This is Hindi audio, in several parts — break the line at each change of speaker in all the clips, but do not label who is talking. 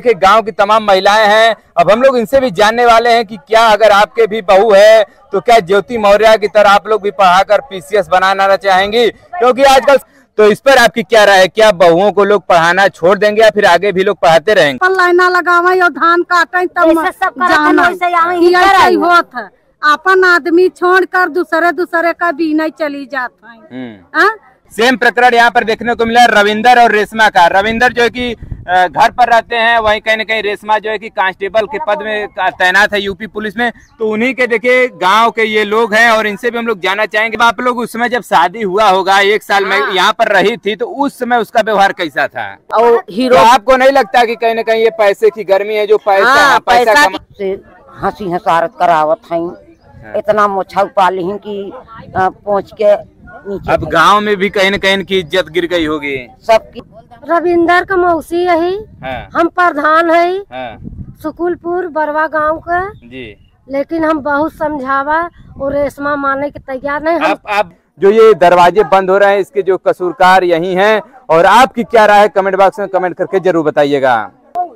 देखिए गाँव की तमाम महिलाएँ हैं। अब हम लोग इनसे भी जानने वाले हैं कि क्या अगर आपके भी बहू है तो क्या ज्योति मौर्य की तरह आप लोग भी पढ़ाकर पीसीएस बनाना चाहेंगी? क्योंकि आजकल तो इस पर आपकी क्या राय है? क्या बहुओं को लोग पढ़ाना छोड़ देंगे या फिर आगे भी लोग पढ़ाते रहेंगे?
लाइना लगावे और धान काटे तब
जैसे सब करत हन,
जाना
वैसे यहाँ
कि ऐसा
कराई।
होत अपन आदमी छोड़ कर दूसरे दूसरे का भी नहीं चली जाता है।
हम्म।
हाँ?
सेम प्रकरण यहाँ पर देखने को मिला रविंदर और रेशमा का। रविंदर जो है कि घर पर रहते हैं वहीं कहीं ना कहीं रेशमा जो है कि कांस्टेबल के पद में तैनात है यूपी पुलिस में। तो उन्हीं के देखिए गाँव के ये लोग हैं और इनसे भी हम लोग जाना चाहेंगे। आप लोग उस समय जब शादी हुआ होगा एक साल में यहाँ पर रही थी तो उस समय उसका व्यवहार कैसा था?
और
तो
हीरो
आपको नहीं लगता की कहीं ना कहीं ये पैसे की गर्मी है जो पैसा
हाँ
पैसा
हँसी हसारत करावत हई इतना मोछा पाली हई कि पहुँच के
अब गाँव में भी कहीं न कहीं की इज़्ज़त गिर गई होगी।
सबकी
रविंदर का मौसी यही।
हाँ।
हम प्रधान है।
हाँ।
सुकुलपुर बरवा गाँव का।
जी।
लेकिन हम बहुत समझावा और रेशमा माने के तैयार नहीं। हम
आप आप जो ये दरवाजे बंद हो रहे हैं इसके जो कसूरकार यही हैं और आपकी क्या राय है कमेंट बॉक्स में कमेंट करके ज़रूर बताइएगा।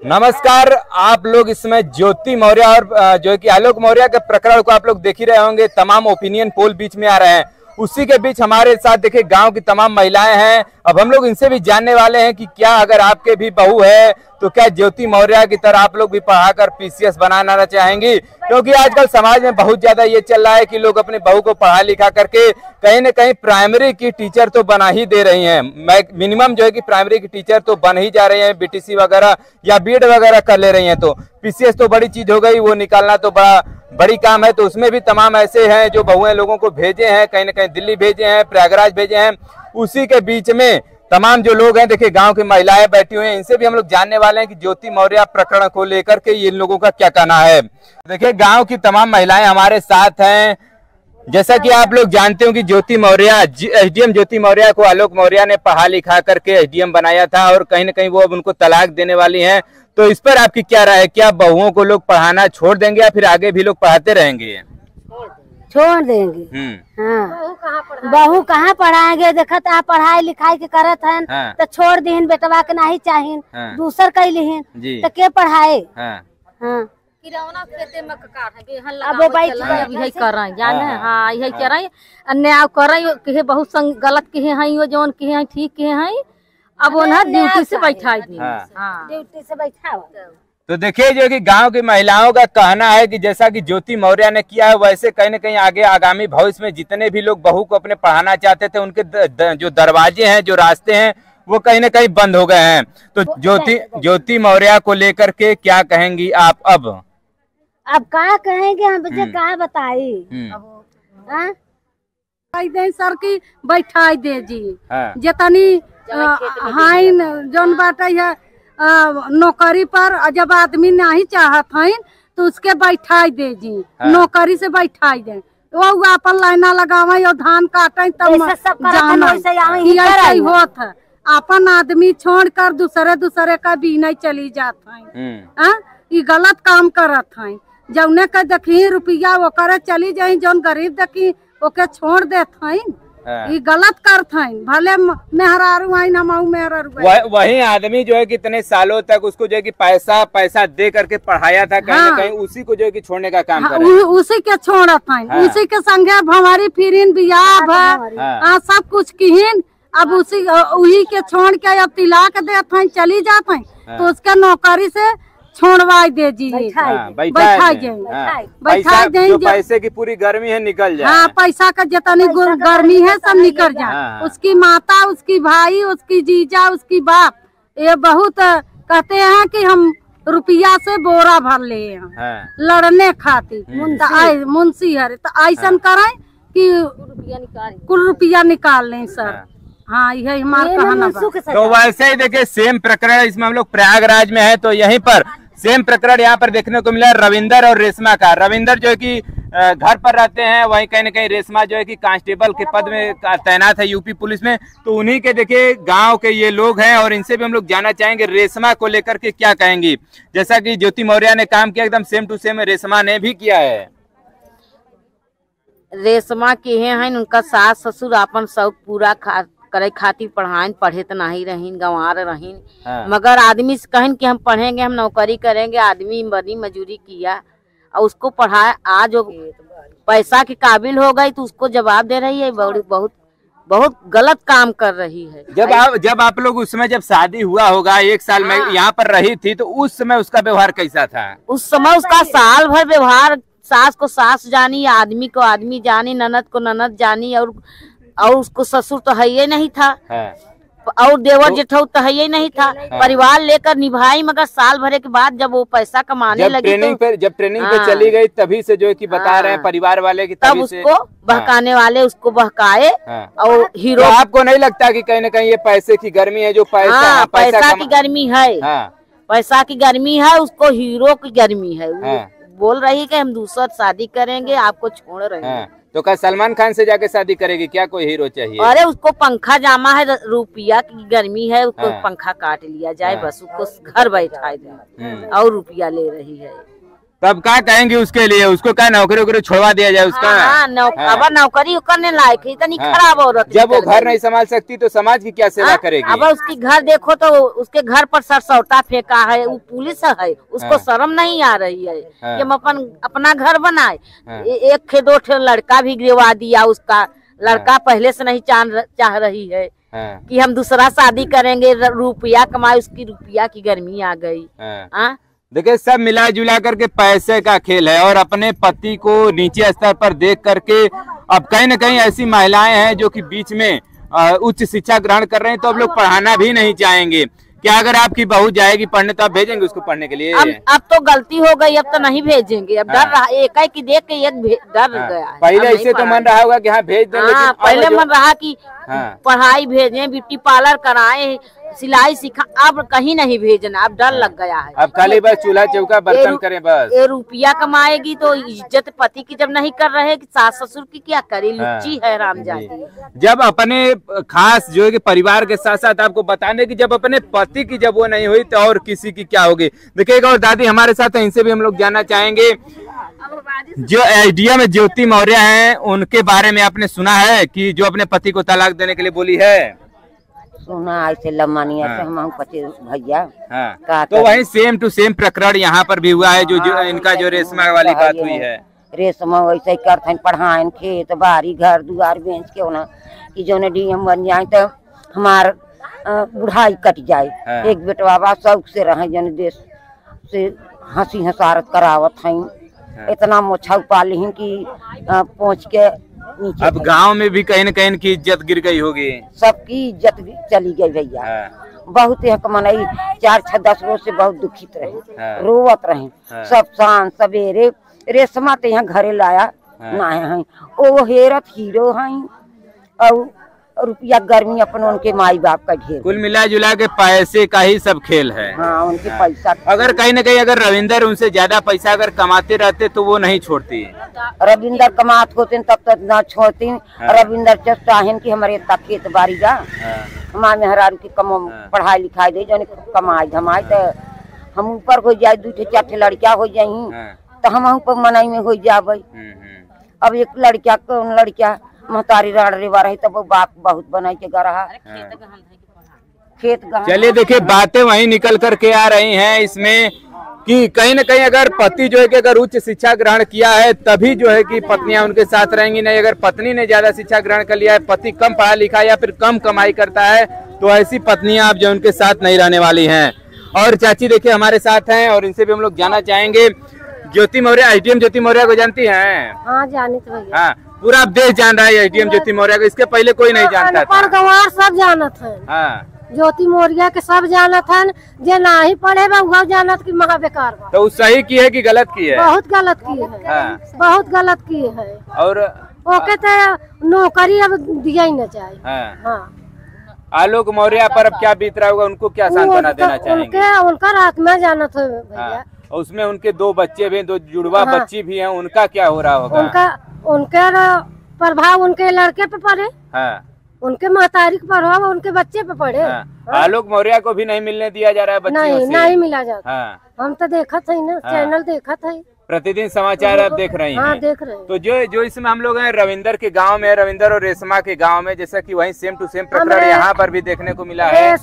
नमस्कार आप लोग इसमें ज्योति मौर्य और जो है कि आलोक मौर्य के प्रकरण को आप लोग देख ही रहे होंगे। तमाम ओपिनियन पोल बीच में आ रहे हैं। उसी के बीच हमारे साथ देखिए गाँव की तमाम महिलाएँ हैं। अब हम लोग इनसे भी जानने वाले हैं कि क्या अगर आपके भी बहू है तो क्या ज्योति मौर्य की तरह आप लोग भी पढ़ाकर पीसीएस बनाना चाहेंगी? क्योंकि आजकल समाज में बहुत ज़्यादा ये चल रहा है कि लोग अपने बहू को पढ़ा लिखा करके कहीं न कहीं प्राइमरी की टीचर तो बना ही दे रही हैं। मिनिमम जो है कि प्राइमरी की टीचर तो बन ही जा रही हैं बीटीसी वगैरह या बीएड वगैरह कर ले रही हैं तो। पीसीएस तो बड़ी चीज़ हो गई, वो निकालना तो बड़ा बड़ी काम है तो उसमें भी तमाम ऐसे हैं जो बहुएँ लोगों को भेजे हैं, कहीं ना कहीं दिल्ली भेजे हैं, प्रयागराज भेजे हैं। उसी के बीच में तमाम जो लोग हैं, देखिए, गाँव की महिलाएँ बैठी हुई हैं, इनसे भी हम लोग जानने वाले हैं कि ज्योति मौर्य प्रकरण को लेकर के इन लोगों का क्या कहना है। देखिए, गाँव की तमाम महिलाएँ हमारे साथ हैं जैसा कि आप लोग जानते हो कि ज्योति मौर्य एसडीएम ज्योति मौर्य को आलोक मौर्य ने पढ़ा लिखा करके एसडीएम बनाया था और कहीं ना कहीं वो अब उनको तलाक देने वाली हैं। तो इस पर आपकी क्या राय है? क्या बहुओं को लोग पढ़ाना छोड़ देंगे या फिर आगे भी लोग पढ़ाते रहेंगे?
छोड़ देंगे।
हम्म।
हाँ। बहू कहाँ पढ़ाएँगे? देखत आप पढ़ाई लिखाई के करत हैं
हाँ।
तो छोड़ दीन बेटवा के नहीं चाहिन
हाँ।
दूसर कैलिहन
जी।
तो के पढ़ाए?
हाँ।
हाँ।
अब वो बैठ अब यही कर रहे जाने हाँ। यही कर रहे अन्याय कर रहे हैं बहुत संग गलत हैं जौन हैं ठीक कहे हैं अब उन्हें ड्यूटी से बैठा दी
हाँ।
हाँ।
ड्यूटी से बैठा
तो देखिए जो कि गाँव की महिलाओं का कहना है कि जैसा कि ज्योति मौर्य ने किया है वैसे कहीं ना कहीं आगे आगामी भविष्य में जितने भी लोग बहू को अपने पढ़ाना चाहते थे उनके द, द, जो दरवाजे हैं जो रास्ते हैं वो कहीं ना कहीं बंद हो गए हैं। तो ज्योति ज्योति मौर्य को लेकर के क्या कहेंगी आप अब?
अब कहा कहेंगे हम? बच्चे
हम्म।
कहा बताई?
हम्म,
हाँ?
दे सर की बैठाई दे जी।
हाँ,
जतनी हाइन जौन बाटे है नौकरी पर जब आदमी नहीं चाहत हइन तो उसके बैठाई दे जी।
हाँ।
नौकरी से बैठाई दे। वो अपन लाइना लगावे और धान काटे तब
ही
ऐसा। ही होत है। अपन आदमी छोड़ कर दूसरे दूसरे का भी नहीं चली जात है? हाँ? गलत काम करत है जौने के देखी रुपया वो करे चली जाई जौन गरीब देखी ओके छोड़ देत है
हाँ।
ई गलत करत है भले म- मेहरारू आइन हम मेहरारू
वह- वही आदमी जो है कि इतने सालों तक उसको जो है कि पैसा पैसा दे करके पढ़ाया था कहीं
हाँ।
कहीं उसी को जो है कि छोड़ने का काम
हाँ,
कर रहे
उ- उसी के छोड़त है
हाँ।
उसी के संगे भंवारी फिरिन बियाह भा
हाँ।
हाँ, सब कुछ किहिन अब उसी उही के छोड़ के अब तिलाक देत है चली जात है
हाँ।
तो उसके नौकरी से छोड़वाई दे जी।
हाँ,
बैठाई
बैठाए
दें।
दें। हाँ,
बैठाए।
पैसा
दें
जो
जो-
पैसे की पूरी गर्मी है निकल जाए।
हाँ पैसा का जितनी गर्मी है सब निकल जाए।
हाँ।
उसकी माता उसकी भाई उसकी जीजा उसकी बाप ये बहुत कहते हैं कि हम रुपया से बोरा भर ले हैं।
हाँ,
लड़ने खातिर। तो मुंशी। हरे तो ऐसा करे कि कुल रुपया निकाल। लें सर।
हाँ।
हाँ यही हमारा कहना
तो वैसे ही देखिए सेम प्रकरण इसमें हम लोग प्रयागराज में है तो यहीं पर सेम प्रकरण यहाँ पर देखने को मिला रविंदर और रेशमा का। रविंदर जो है कि घर पर रहते हैं, वहीं कहीं ना कहीं रेशमा जो है कि कांस्टेबल के पद में तैनात है यूपी पुलिस में। तो उन्हीं के देखिए, गाँव के ये लोग हैं और इनसे भी हम लोग जानना चाहेंगे, रेशमा को लेकर के क्या कहेंगी? जैसा कि ज्योति मौर्य ने काम किया, एकदम सेम टू सेम रेशमा ने भी किया है।
रेशमा के हैं उनका सास ससुर अपन सब पूरा
करे खातिर पढ़ाइन पढ़े तो नहीं रहीन गंवार रहीन।
हाँ।
मगर आदमी से कहन कि हम पढ़ेंगे हम नौकरी करेंगे आदमी बनी मजूरी किया। और उसको पढ़ाया आज वो पैसा के काबिल हो गई तो उसको जवाब दे रही है बहुत बहुत बहुत गलत काम कर रही है।
जब आप जब आप लोग उसमें जब शादी हुआ होगा एक साल हाँ। में यहाँ पर रही थी तो उस समय उसका व्यवहार कैसा था?
उस समय उसका साल भर व्यवहार सास को सास जानी आदमी को आदमी जानी ननद को ननद जानी और और उसको ससुर तो है ही नहीं था
हाँ।
और देवर जेठऊ तो है ही नहीं था परिवार लेकर निभाई मगर साल भरे के बाद जब वो पैसा कमाने लगी
ट्रेनिंग
तो
पे जब ट्रेनिंग पे
हाँ।
चली गई तभी से जो है कि बता रहे हैं
हाँ।
परिवार वाले की
तब
तभी से
उसको बहकाने वाले उसको बहकाए
हाँ।
और
तो
हीरो
आपको नहीं लगता कि कहीं ना कहीं ये पैसे की गर्मी है जो पैसा
हाँ पैसा की गर्मी है
हाँ
पैसा की गर्मी है उसको हीरो की गर्मी है
हाँ।
बोल रही है कि हम दूसरा शादी करेंगे आपको छोड़ रहे हैं
हाँ तो क्या सलमान खान से जाके शादी करेगी क्या कोई हीरो चाहिए
अरे उसको पंखा जामा है रुपया की गर्मी है उसको
हाँ।
पंखा काट लिया जाए
हाँ।
बस उसको घर बैठा दे
हम्म।
और रुपया ले रही है
तब क्या कहेंगे उसके लिए उसको क्या नौकरी वोकरी छोड़वा दिया जाए उसका
हाँ, नौ,
हाँ।
अब नौकरी करने लायक है इतनी
हाँ।
खराब औरत
जब वो घर। नहीं संभाल सकती तो समाज की क्या सेवा
हाँ,
करेगी
अब उसकी घर देखो तो उसके घर पर सरसौटा फेंका है वो पुलिस है उसको
हाँ।
शर्म नहीं आ रही है
हाँ।
कि हम अपन अपना घर बनाए
हाँ।
एक खे दो ठे लड़का भी गिरवा दिया उसका लड़का पहले से नहीं चाह चाह रही है
हाँ,
कि हम दूसरा शादी करेंगे रुपया कमाए उसकी रुपया की गर्मी आ गई
हाँ। देखिए सब मिला जुला करके पैसे का खेल है और अपने पति को नीचे स्तर पर देख करके अब कहीं न कहीं ऐसी महिलाएँ हैं जो कि बीच में उच्च शिक्षा ग्रहण कर रहे हैं तो अब लोग पढ़ाना भी नहीं चाहेंगे। क्या अगर आपकी बहू जाएगी पढ़ने तो आप भेजेंगे उसको पढ़ने के लिए?
अब अब तो गलती हो गई अब तो नहीं भेजेंगे। अब डर
हाँ।
रहा एक की देख के एक डर
हाँ,
गया
पहले ऐसे तो मन रहा होगा कि हाँ भेज दें
हाँ पहले मन रहा कि
हाँ।
पढ़ाई भेजें ब्यूटी पार्लर कराएँ सिलाई सिखा अब कहीं नहीं भेजना अब डर लग गया है।
अब खाली बस चूल्हा चौका बर्तन करें बस।
ये रुपया कमाएगी तो इज़्ज़त पति की जब नहीं कर रहे कि सास ससुर की क्या करे
हाँ।
लुच्ची है राम
जब अपने खास जो है कि परिवार के साथ साथ आपको बताने की जब अपने पति की जब वो नहीं हुई तो और किसी की क्या होगी? देखिए एक और दादी हमारे साथ इनसे भी हम लोग जानना चाहेंगे। जो आइडिया में ज्योति मौर्य हैं उनके बारे में आपने सुना है कि जो अपने पति को तलाक देने के लिए बोली है?
सुना ऐसे लम्बानिया से
हाँ।
हम पति भैया।
हाँ। तो वही सेम टू सेम प्रकरण यहाँ पर भी हुआ है जो, जो
हाँ,
इनका जो रेशमा वाली
तो
बात हुई है।
रेशमा वैसे ही करते पढ़ाइन खेत बाड़ी घर दुआर बेच के ना कि जो डीएम बन जाए तो हमार बुढ़ाई कट जाए।
हाँ।
एक बेटवा बा शौक से रहे जन देश से हँसी हसारत करावत हई इतना मोछा पाली हई कि पहुँच के
अब गाँव में भी कहीं न कहीं की इज़्ज़त गिर गई होगी
सबकी इज़्ज़त चली गई भैया
हाँ,
बहुत यहाँ मनाई चार छह दस रोज से बहुत दुखित रहे
हाँ।
रोवत रहे
हाँ।
सब शाम सवेरे रेशमा तो यहाँ घरे लाया। ना है ओ हेरत हीरो हैं और रुपया गर्मी अपन उनके माई बाप का ढेर
कुल मिला जुला के पैसे का ही सब खेल है।
हाँ उनके हाँ। पैसा।
अगर कहीं न कहीं अगर रविंदर उनसे ज़्यादा पैसा अगर कमाते रहते तो वो नहीं छोड़ती।
रविंदर कमात होते तब तक ना छोड़ती। रविंदर चाहें कि हमारे खेत बाड़ी जा। हमारे मेहरारू की कम
हाँ।
पढ़ाई लिखाई दे जो कमाई धमाई तो हम ऊपर हो जाए दू चार लड़किया हो जाई
हाँ।
तो हम ऊपर मनाई में हो जाबे
हम्म, हम्म।
अब एक लड़किया लड़किया? महतारी राड़ रही तब वो बाप बहुत बनाई के गरहा। खेत
चलिए देखिए बातें वही निकल कर के आ रही हैं इसमें कि कहीं न कहीं अगर पति जो है कि अगर उच्च शिक्षा ग्रहण किया है तभी जो है कि पत्नियाँ उनके साथ रहेंगी। नहीं अगर पत्नी ने ज़्यादा शिक्षा ग्रहण कर लिया है पति कम पढ़ा लिखा या फिर कम कमाई करता है तो ऐसी पत्नियाँ आप जो उनके साथ नहीं रहने वाली हैं। और चाची देखिए हमारे साथ हैं और इनसे भी हम लोग जाना चाहेंगे। ज्योति मौर्य आईटीएम ज्योति मौर्य को जानती हैं?
हाँ जानी तो
हाँ पूरा देश जान रहा है आईटीएम ज्योति मौर्य को इसके पहले कोई नहीं जानता था।
गंवार सब जानत है
हाँ।
ज्योति मौर्य के सब जानत हन जे नाही पढ़े बा उहो जानत कि महा बेकार
तो सही की है कि गलत की है?
बहुत गलत की है।
हाँ।
बहुत गलत की है।
और
ओके तो नौकरी अब दिया ही न चाहिए
हाँ।
हाँ।
आलोक मौर्य पर अब क्या बीत रहा होगा उनको क्या सांत्वना देना चाहेंगे?
उनके उनका रात में जानत है। भैया।
हाँ उसमें उनके दो बच्चे भी दो जुड़वा
हाँ।
बच्ची भी हैं उनका क्या हो रहा होगा?
उनका उनके प्रभाव उनके लड़के पे पड़े।
हाँ।
उनके महतारी के प्रभाव उनके बच्चे पे पड़े।
हाँ। आलोक मौर्य को भी नहीं मिलने दिया जा रहा है बच्चियों
नहीं
से।
नहीं मिला जाता
हाँ।
हम तो देखत है ना
हाँ।
चैनल देखा है।
प्रतिदिन समाचार आप देख रही
हाँ
हैं।
देख रहे हैं।
तो जो जो इसमें हम लोग हैं रविंदर के गाँव में रविंदर और रेशमा के गाँव में जैसा कि वही सेम टू सेम प्रकरण यहाँ पर भी देखने को मिला है।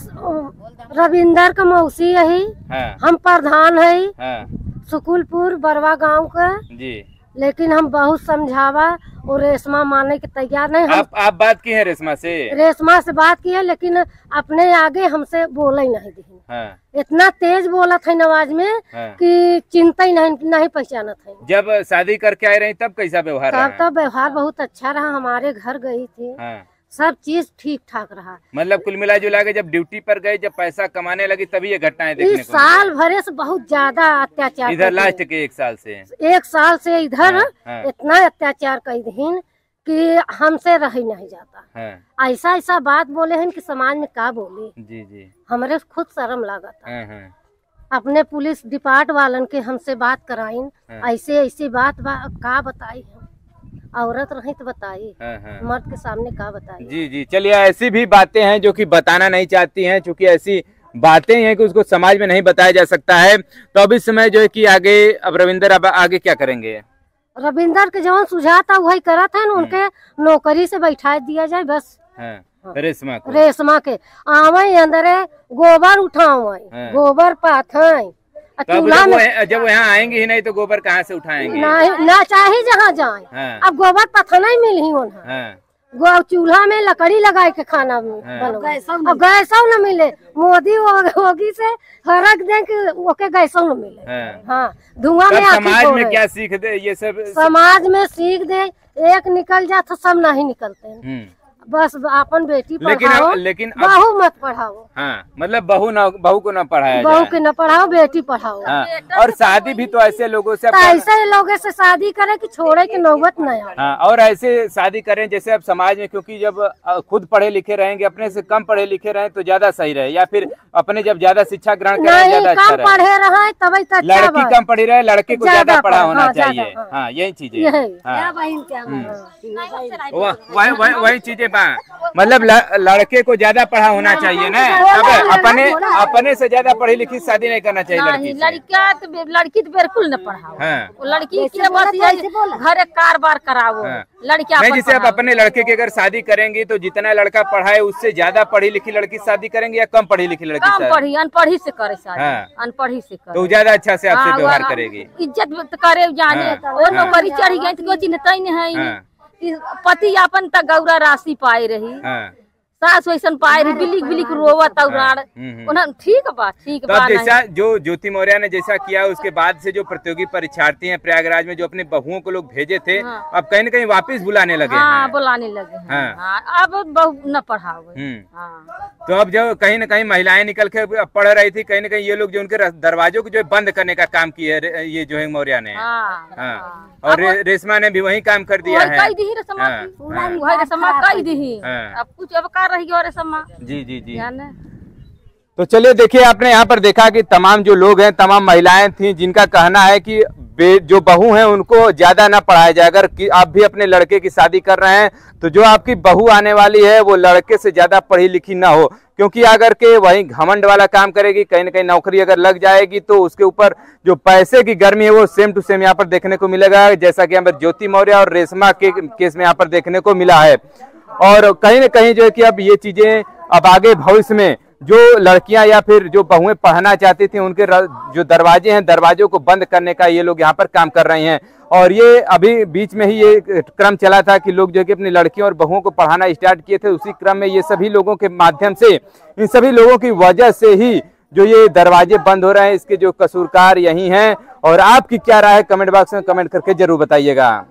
रविंदर का मौसी यही
हाँ।
हम प्रधान है।
हाँ।
सुकुलपुर बरवा गाँव का।
जी।
लेकिन हम बहुत समझावा और रेशमा माने के तैयार नहीं। हम
आप आप बात की है रेशमा से?
रेशमा से बात की है लेकिन अपने आगे हमसे बोले ही नहीं दी
हाँ।
इतना तेज बोला था नवाज़ में
हाँ।
कि चिंता ही नहीं नहीं पहचाना था।
जब शादी करके आए रही तब कैसा व्यवहार
तब तब व्यवहार बहुत अच्छा रहा हमारे घर गई थी।
हाँ।
सब चीज़ ठीक ठाक रहा।
मतलब कुल मिला जुला के जब ड्यूटी पर गए जब पैसा कमाने लगी तभी ये घटनाएँ देखने
इस
को
साल भरे से बहुत ज़्यादा अत्याचार
इधर लास्ट के एक साल से।
एक साल से इधर
हाँ, हाँ।
इतना अत्याचार कर दीन कि हमसे रह ही नहीं जाता।
ऐसा हाँ।
ऐसा बात बोले हैं कि समाज में का बोले?
जी जी।
हमरे खुद शर्म लगा था
हाँ हाँ।
अपने पुलिस डिपार्ट वालन के हमसे बात कराइन
हाँ।
ऐसे ऐसी बात का बताई औरत रही तो बताई।
हाँ हाँ।
मर्द के सामने का बताई।
जी जी। चलिए ऐसी भी बातें हैं जो कि बताना नहीं चाहती हैं क्योंकि ऐसी बातें हैं कि उसको समाज में नहीं बताया जा सकता है। तो अब इस समय जो है कि आगे अब रविंदर अब आगे क्या करेंगे?
रविंदर के जवन सुझाव था वही करा था न उनके नौकरी से बैठा दिया जाए बस।
हाँ रेशमा
रेशमा के। आवे अंदर गोबर उठावे
हाँ।
गोबर पाथे।
अब
चूल्हा
जब वो
में
जब यहाँ आएँगे ही नहीं तो गोबर कहाँ से उठाएँगे?
ना, ना चाहे जहाँ जाए।
हाँ।
अब गोबर पथना ही मिल ही उन्हें।
हाँ।
चूल्हा में लकड़ी लगा के खाना बनवा अब गैसों न मिले। मोदी होगी से हरक दे कि ओके गैसों न मिले।
हाँ।
हाँ धुआँ में
समाज में क्या सीख दे ये सब
समाज में सीख दे एक निकल जा तो सब नहीं निकलते। हैं।
हम्म,
बस अपन बेटी
लेकिन
पढ़ाओ
लेकिन
बहू मत पढ़ाओ।
हाँ मतलब बहू ना बहू को न पढ़ाया
बहू के न पढ़ाओ बेटी पढ़ाओ।
हाँ और शादी भी तो ऐसे लोगों से
तो ऐसे लोगों से शादी करे कि छोड़े की नौबत न आए।
हाँ और ऐसे शादी करें जैसे अब समाज में क्योंकि जब खुद पढ़े लिखे रहेंगे अपने से कम पढ़े लिखे रहे तो ज़्यादा सही रहे या फिर अपने जब ज़्यादा शिक्षा ग्रहण करें अच्छा
कम पढ़े रहे तभी तो अच्छा
लड़की कम पढ़ी रहे लड़के को
ज़्यादा
पढ़ा होना चाहिए।
हाँ।
हाँ यही चीज़ें। हाँ। वही वही चीज़ें बा। मतलब ल- लड़के को ज़्यादा पढ़ा होना चाहिए ना? तब अपने अपने से ज़्यादा पढ़ी लिखी शादी नहीं करना चाहिए लड़की
लड़का तो लड़की तो बिल्कुल न पढ़ाओ।
हाँ।
लड़की के बस घरे कारबार कराओ।
हाँ।
लड़का
जैसे आप अपने लड़के की अगर शादी करेंगी तो जितना लड़का पढ़ा है उससे ज़्यादा पढ़ी लिखी लड़की शादी करेंगे या कम पढ़ी लिखी लड़की
कम पढ़ी अनपढ़ी से करे शादी।
हाँ।
अनपढ़ी से करे।
तो ज़्यादा अच्छा से आपसे व्यवहार करेगी।
इज़्ज़त तो करे जाने। और। नौकरी चढ़ गई तो कोई चिन्हता ही नहीं हाँ। पति अपन तक गौरा राशि पाए रही।
हाँ।
सास वैसन पाए रही बिलिक बिलिक रोवत उड़ाड़
हम्म, हम्म।
उन्हें ठीक बा ठीक
तो
बा
जैसा जो ज्योति मौर्य ने जैसा किया उसके बाद से जो प्रतियोगी परीक्षार्थी हैं प्रयागराज में जो अपने बहुओं को लोग भेजे थे
हाँ।
अब कहीं न कहीं वापस बुलाने लगे
हाँ
हैं
बुलाने लगे हैं
हाँ।
हाँ, अब बहु न पढ़ाओ
हम्म
हाँ
तो अब जो कहीं न कहीं महिलाएँ निकल के पढ़ रही थी कहीं न कहीं ये लोग जो उनके दरवाजों को जो है बंद करने का काम किया है ये जो है मौर्य ने
हाँ
हाँ
हाँ।
और रे, रेशमा ने भी वही काम कर दिया है
कई दी रसमा
हाँ, हाँ। हाँ।
अब कुछ अब कर रही और
जी जी जी। तो चलिए देखिए आपने यहाँ पर देखा कि तमाम जो लोग हैं तमाम महिलाएँ थी जिनका कहना है कि जो बहू हैं, उनको ज़्यादा ना पढ़ाया जाए। अगर कि आप भी अपने लड़के की शादी कर रहे हैं तो जो आपकी बहू आने वाली है, वो लड़के से ज़्यादा पढ़ी लिखी ना हो। क्योंकि अगर के वही घमंड वाला काम करेगी, कहीं ना कहीं नौकरी अगर लग जाएगी तो उसके ऊपर जो पैसे की गर्मी है, वो सेम टू सेम यहाँ पर देखने को मिलेगा। जैसा कि पर ज्योति मौर्य और रेशमा के केस में यहाँ पर देखने को मिला है। और कहीं ना कहीं जो है कि अब ये चीज़ें, अब आगे भविष्य में जो लड़कियाँ या फिर जो बहुएँ पढ़ना चाहती थी, उनके जो दरवाजे हैं, दरवाजों को बंद करने का ये लोग यहाँ पर काम कर रहे हैं। और ये अभी बीच में ही ये क्रम चला था कि लोग जो कि अपनी लड़कियों और बहुओं को पढ़ाना स्टार्ट किए थे, उसी क्रम में ये सभी लोगों के माध्यम से, इन सभी लोगों की वजह से ही जो ये दरवाजे बंद हो रहे हैं, इसके जो कसूरकार यही हैं। और आपकी क्या राय है? कमेंट बॉक्स में कमेंट करके ज़रूर बताइएगा।